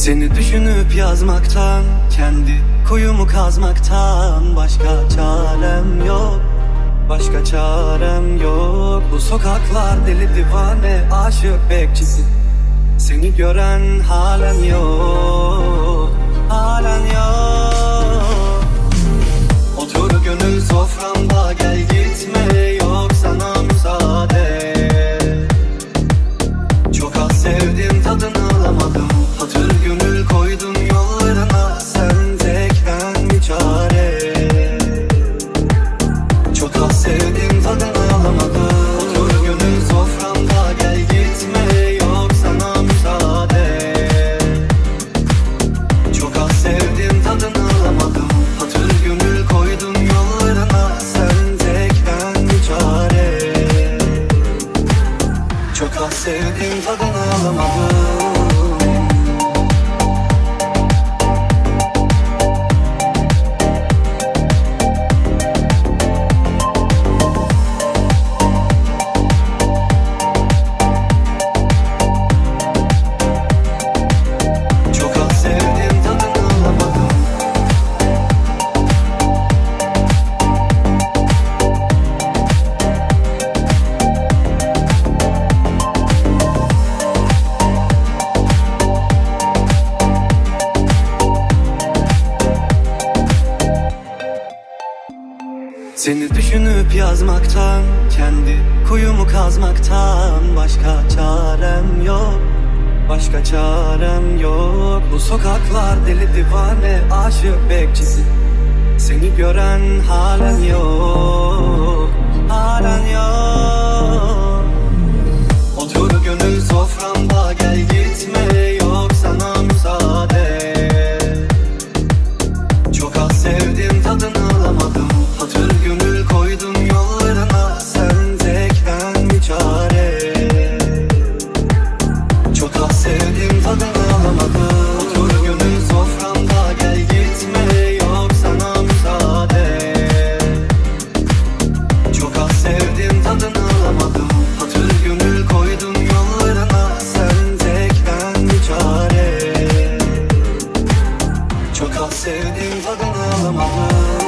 Seni düşünüp yazmaktan Kendi kuyumu kazmaktan Başka çarem yok. Başka çarem yok. Bu sokaklar deli divane Aşık bekçisi. Seni gören halen yok çok az sevdim tadını alamadım Seni düşünüp yazmaktan Kendi kuyumu kazmaktan Başka çarem yok. Başka çarem yok. Bu sokaklar deli divane Aşık bekçisi. Seni gören halen yok. Halen yok. love.